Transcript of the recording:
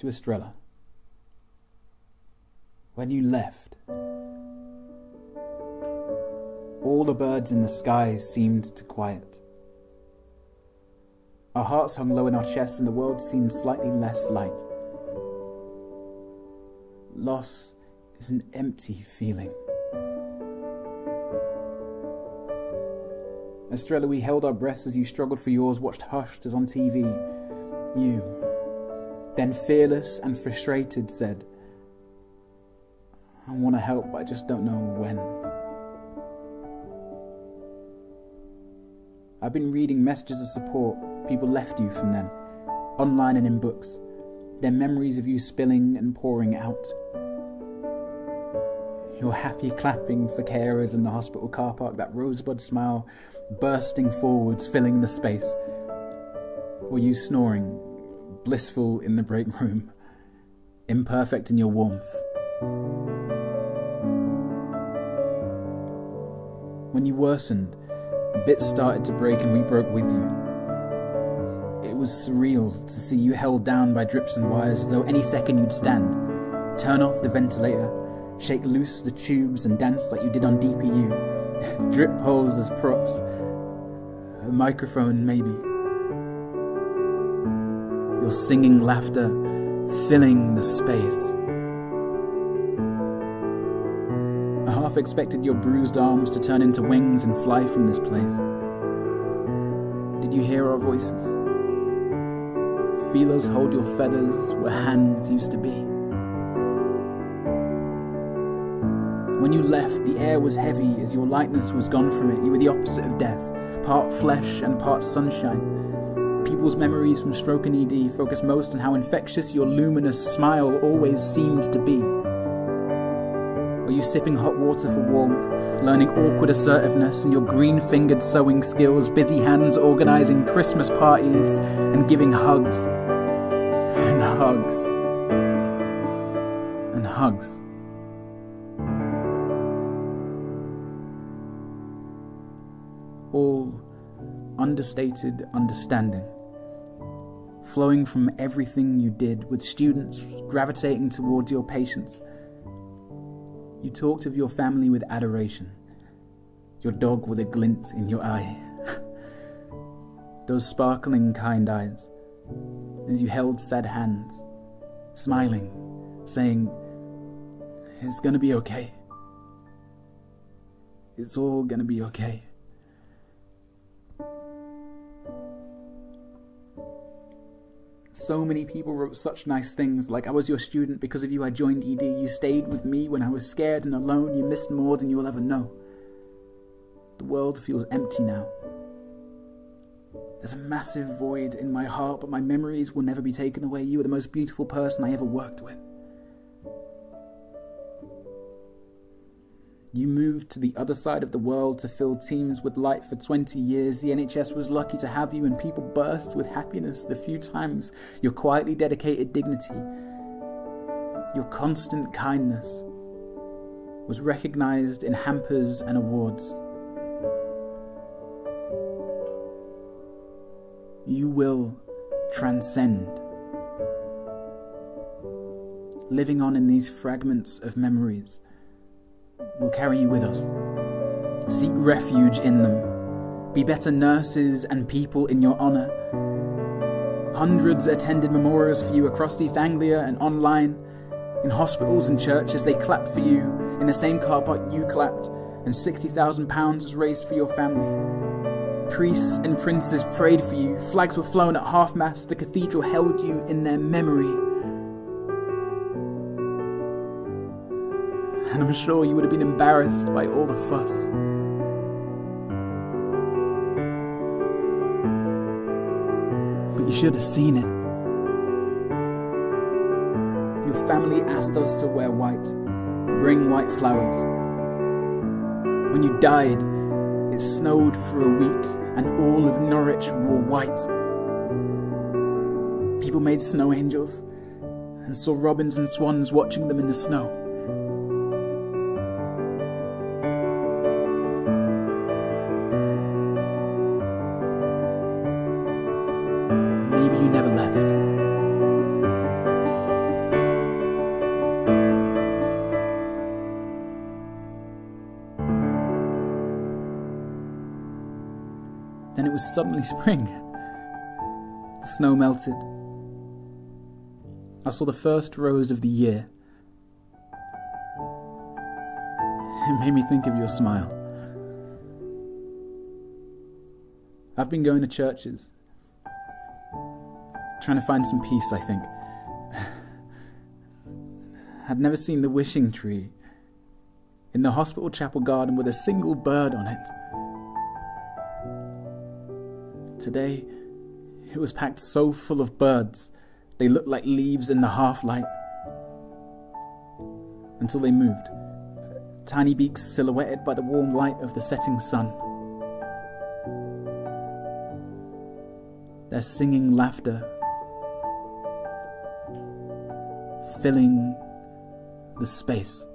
to Estrella. When you left, all the birds in the sky seemed to quiet. Our hearts hung low in our chests, and the world seemed slightly less light. Loss is an empty feeling. Estrella, we held our breaths as you struggled for yours, watched hushed as on TV. You, then fearless and frustrated, said, I want to help, but I just don't know when. I've been reading messages of support people left you from then, online and in books, their memories of you spilling and pouring out. Your happy clapping for carers in the hospital car park, that rosebud smile bursting forwards, filling the space. Or you snoring, blissful in the break room, imperfect in your warmth. When you worsened, bits started to break and we broke with you. It was surreal to see you held down by drips and wires as though any second you'd stand, turn off the ventilator, shake loose the tubes and dance like you did on DPU. Drip holes as props. A microphone, maybe. Your singing laughter filling the space. I half expected your bruised arms to turn into wings and fly from this place. Did you hear our voices? Feel us hold your feathers where hands used to be. When you left, the air was heavy as your lightness was gone from it. You were the opposite of death, part flesh and part sunshine. People's memories from stroke and ED focus most on how infectious your luminous smile always seemed to be. Were you sipping hot water for warmth, learning awkward assertiveness and your green fingered sewing skills, busy hands organizing Christmas parties and giving hugs and hugs and hugs? all understated understanding, flowing from everything you did, with students gravitating towards your patients. You talked of your family with adoration, your dog with a glint in your eye, those sparkling kind eyes, as you held sad hands, smiling, saying, It's gonna be okay. It's all gonna be okay. So many people wrote such nice things like I was your student because of you I joined ED you stayed with me when I was scared and alone. You missed more than you'll ever know. The world feels empty now. There's a massive void in my heart but my memories will never be taken away. You are the most beautiful person I ever worked with You moved to the other side of the world to fill teams with light for 20 years. The NHS was lucky to have you, and people burst with happiness the few times your quietly dedicated dignity, your constant kindness, was recognized in hampers and awards. You will transcend. Living on in these fragments of memories will carry you with us. Seek refuge in them. Be better nurses and people in your honour. Hundreds attended memorials for you across East Anglia and online. In hospitals and churches, they clapped for you. In the same car park you clapped, and £60,000 was raised for your family. Priests and princes prayed for you. Flags were flown at half mast. The cathedral held you in their memory. And I'm sure you would have been embarrassed by all the fuss. But you should have seen it. Your family asked us to wear white, bring white flowers. When you died, it snowed for a week, and all of Norwich wore white. People made snow angels and saw robins and swans watching them in the snow. Then it was suddenly spring. The snow melted. I saw the first rose of the year. It made me think of your smile. I've been going to churches, trying to find some peace, I think. I'd never seen the wishing tree in the hospital chapel garden with a single bird on it. Today, it was packed so full of birds, they looked like leaves in the half light. Until they moved, tiny beaks silhouetted by the warm light of the setting sun. Their singing laughter filling the space.